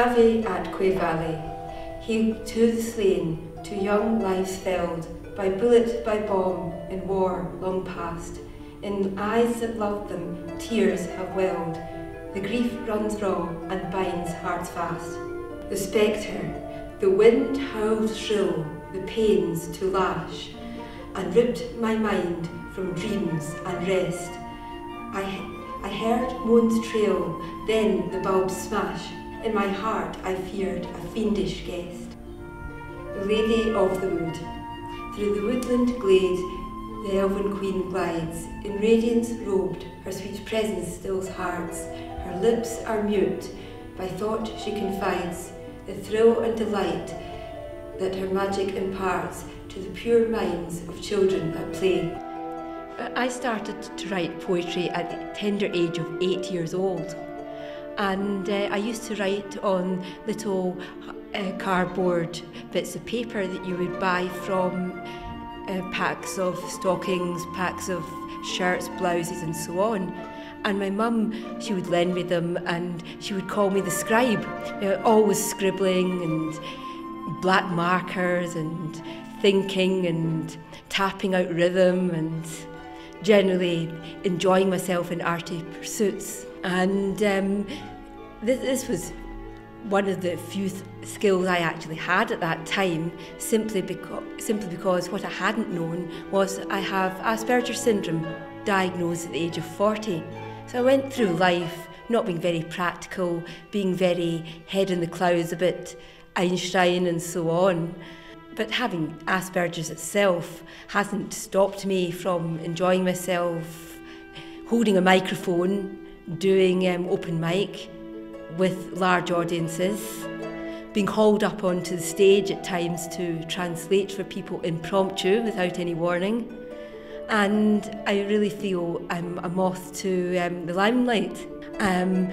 Ave Atque Vale. He to the slain, to young lives felled, by bullet, by bomb, in war long past. In eyes that loved them, tears have welled. The grief runs raw and binds hearts fast. The spectre, the wind howled shrill, the panes to lash, and ripped my mind from dreams and rest. I I heard moons trail, then the bulbs smash. In my heart I feared a fiendish guest. The Lady of the Wood. Through the woodland glade the elven queen glides, in radiance robed, her sweet presence stills hearts. Her lips are mute, by thought she confides the thrill and delight that her magic imparts to the pure minds of children at play. I started to write poetry at the tender age of eight years old. And uh, I used to write on little uh, cardboard bits of paper that you would buy from uh, packs of stockings, packs of shirts, blouses, and so on. And my mum, she would lend me them and she would call me the scribe, always scribbling and black markers and thinking and tapping out rhythm and generally enjoying myself in arty pursuits. And um, this, this was one of the few skills I actually had at that time, simply simply because what I hadn't known was I have Asperger's syndrome, diagnosed at the age of 40. So I went through life not being very practical, being very head in the clouds, a bit Einstein and so on. But having Asperger's itself hasn't stopped me from enjoying myself, holding a microphone, doing um, open mic with large audiences, being hauled up onto the stage at times to translate for people impromptu without any warning. And I really feel I'm a moth to um, the limelight. Um,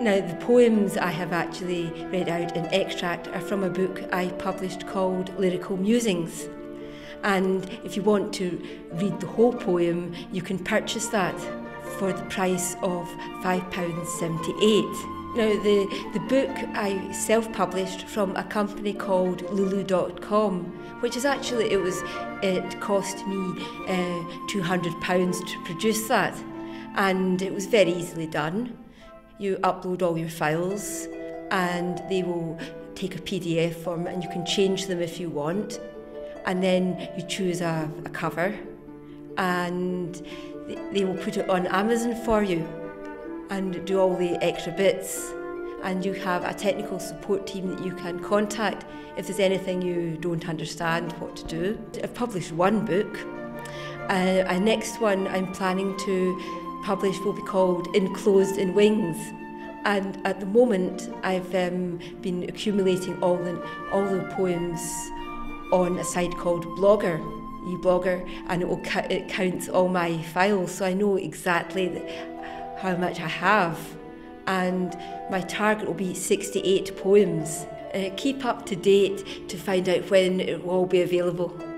now, the poems I have actually read out in extract are from a book I published called Lyrical Musings. And if you want to read the whole poem, you can purchase that for the price of £5.78. Now, the, the book I self-published from a company called Lulu.com, which is actually, it was, it cost me uh, £200 to produce that. And it was very easily done. You upload all your files and they will take a PDF form and you can change them if you want. And then you choose a, a cover and they will put it on Amazon for you and do all the extra bits. And you have a technical support team that you can contact if there's anything you don't understand what to do. I've published one book. Uh, a next one I'm planning to published will be called Enclosed in Wings. And at the moment, I've um, been accumulating all the, all the poems on a site called Blogger, eBlogger, and it, will, it counts all my files, so I know exactly how much I have. And my target will be 68 poems. Uh, keep up to date to find out when it will all be available.